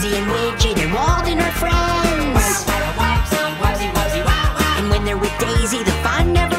Wubsy and Widget and Walden her friends. And when they're with Daisy, the fun never